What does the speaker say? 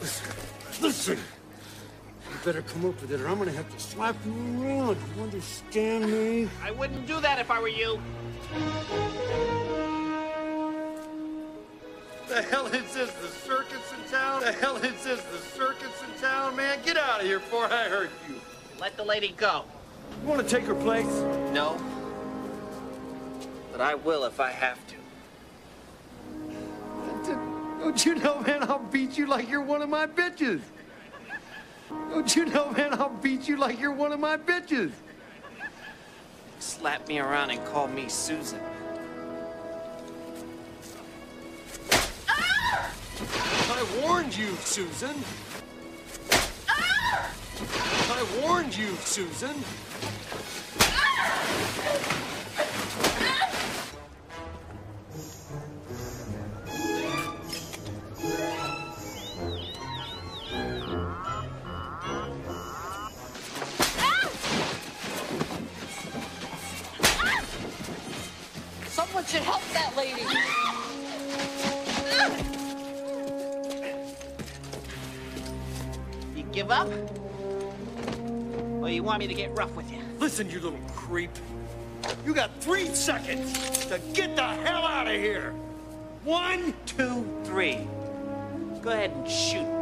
Listen! You better come up with it or I'm gonna have to slap you around. You understand me? I wouldn't do that if I were you. The hell is this? The circus in town? The hell is this? The circus in town, man? Get out of here before I hurt you. Let the lady go. You wanna take her place? No. But I will if I have to. Don't you know, man, I'll beat you like you're one of my bitches. Don't you know, man, I'll beat you like you're one of my bitches. Slap me around and call me Susan. I warned you, Susan. I warned you, Susan. Someone should help that lady. You give up? Or you want me to get rough with you? Listen, you little creep. You got three seconds to get the hell out of here. One, Two, three. Go ahead and shoot